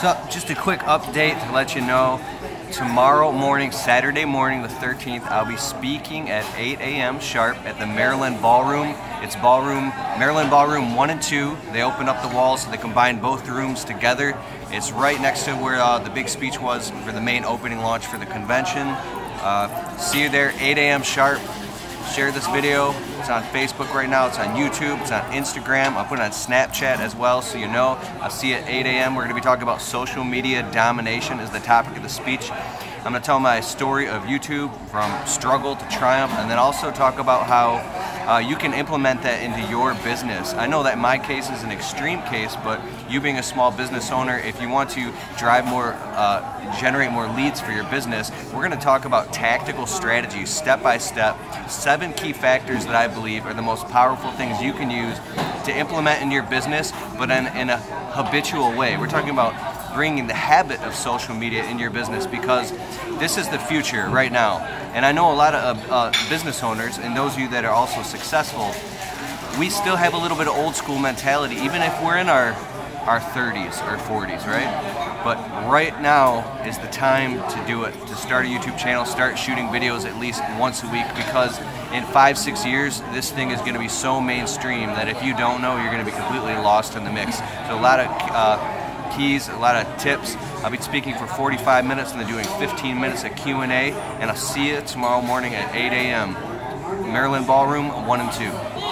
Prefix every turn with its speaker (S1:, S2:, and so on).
S1: So, just a quick update to let you know. Tomorrow morning, Saturday morning, the 13th, I'll be speaking at 8 a.m. sharp at the Maryland Ballroom. It's Ballroom, Maryland Ballroom 1 and 2. They open up the walls, so they combine both rooms together. It's right next to where uh, the big speech was for the main opening launch for the convention. Uh, see you there, 8 a.m. sharp share this video. It's on Facebook right now. It's on YouTube. It's on Instagram. I'll put it on Snapchat as well so you know. I'll see you at 8 a.m. We're going to be talking about social media domination is the topic of the speech. I'm going to tell my story of YouTube from struggle to triumph and then also talk about how uh, you can implement that into your business. I know that my case is an extreme case, but you being a small business owner, if you want to drive more, uh, generate more leads for your business, we're going to talk about tactical strategies, step by step, seven key factors that I believe are the most powerful things you can use to implement in your business, but in, in a habitual way. We're talking about bringing the habit of social media in your business because this is the future right now. And I know a lot of uh, business owners and those of you that are also successful, we still have a little bit of old school mentality, even if we're in our our 30s or 40s, right? But right now is the time to do it, to start a YouTube channel, start shooting videos at least once a week because in five, six years, this thing is going to be so mainstream that if you don't know, you're going to be completely lost in the mix. So a lot of uh, keys, a lot of tips. I'll be speaking for 45 minutes and then doing 15 minutes of Q&A, and I'll see you tomorrow morning at 8 a.m. Maryland Ballroom 1 and 2.